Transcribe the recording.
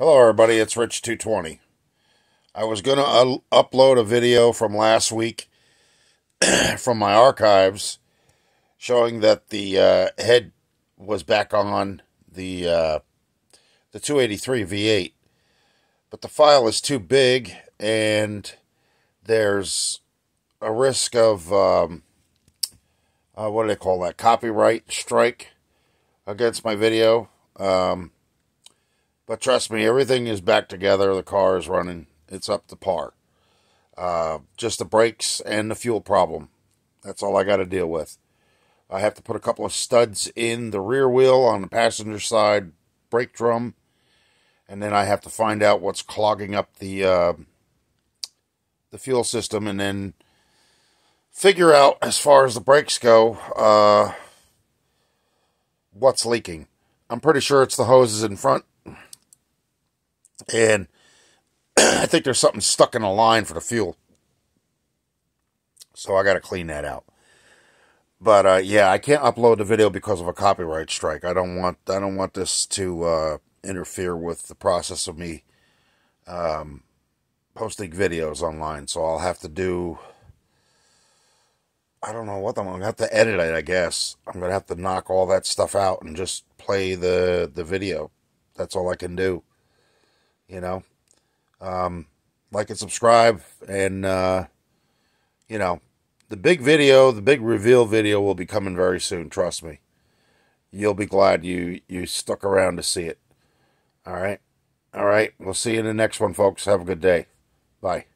Hello, everybody. It's Rich220. I was going to upload a video from last week from my archives showing that the uh, head was back on the uh, the 283 V8, but the file is too big and there's a risk of um, uh, what do they call that? Copyright strike against my video. Um, but trust me, everything is back together. The car is running. It's up to par. Uh, just the brakes and the fuel problem. That's all I got to deal with. I have to put a couple of studs in the rear wheel on the passenger side brake drum, and then I have to find out what's clogging up the uh, the fuel system, and then figure out as far as the brakes go uh, what's leaking. I'm pretty sure it's the hoses in front, and I think there's something stuck in the line for the fuel. So I got to clean that out. But uh, yeah, I can't upload the video because of a copyright strike. I don't want I don't want this to uh, interfere with the process of me um, posting videos online. So I'll have to do. I don't know what I'm gonna have to edit it. I guess I'm gonna have to knock all that stuff out and just play the the video. That's all I can do. You know, um, like and subscribe, and uh, you know, the big video, the big reveal video will be coming very soon. Trust me. You'll be glad you you stuck around to see it. All right, all right. We'll see you in the next one, folks. Have a good day. Bye.